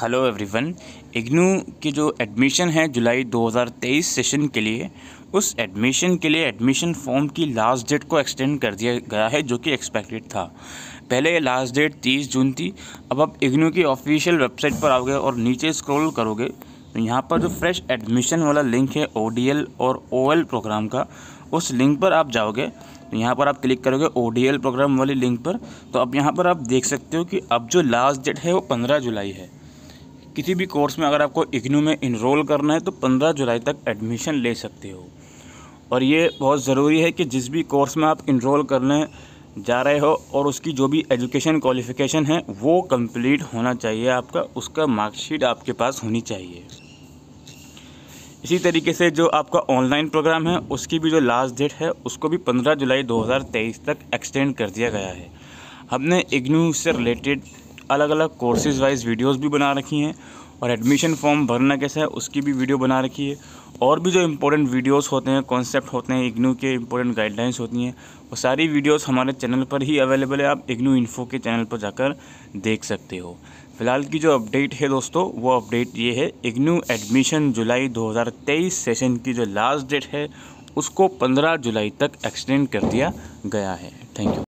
Hello everyone IGNOU की जो admission है जुलाई 2023 सेशन के लिए, उस एडमिशन के लिए एडमिशन फॉर्म की लास्ट डेट को एक्सटेंड कर दिया गया है जो कि एक्सपेक्टेड था। पहले ये लास्ट डेट 30 जून थी, अब आप इग्नू की ऑफिशियल वेबसाइट पर आओगे और नीचे स्क्रॉल करोगे तो यहाँ पर जो फ्रेश एडमिशन वाला लिंक है ओडीएल और ओएल प्रोग्राम का, उस लिंक पर आप जाओगे तो यहाँ पर आप क्लिक करोगे ओडीएल प्रोग्राम वाली लिंक पर तो अब यहाँ पर आप देख सकते हो कि अब जो लास्ट डेट है वो पंद्रह जुलाई है। किसी भी कोर्स में अगर आपको इग्नू में इनरोल करना है तो पंद्रह जुलाई तक एडमिशन ले सकते हो। और ये बहुत ज़रूरी है कि जिस भी कोर्स में आप इनरोल करने जा रहे हो और उसकी जो भी एजुकेशन क्वालिफ़िकेशन है, वो कंप्लीट होना चाहिए। आपका, उसका मार्कशीट आपके पास होनी चाहिए। इसी तरीके से जो आपका ऑनलाइन प्रोग्राम है, उसकी भी जो लास्ट डेट है, उसको भी 15 जुलाई 2023 तक एक्सटेंड कर दिया गया है। हमने इग्नू से रिलेटेड अलग अलग कोर्सेज़ वाइज वीडियोस भी बना रखी हैं और एडमिशन फॉर्म भरना कैसा है, उसकी भी वीडियो बना रखी है। और भी जो इम्पोर्टेंट वीडियोस होते हैं कॉन्सेप्ट होते हैं, इग्नू के इम्पोर्टेंट गाइडलाइंस होती हैं, वो सारी वीडियोस हमारे चैनल पर ही अवेलेबल है। आप इग्नू इन्फो के चैनल पर जाकर देख सकते हो। फ़िलहाल की जो अपडेट है दोस्तों, वो अपडेट ये है, इग्नू एडमिशन जुलाई 2023 सेशन की जो लास्ट डेट है, उसको 15 जुलाई तक एक्सटेंड कर दिया गया है। Thank you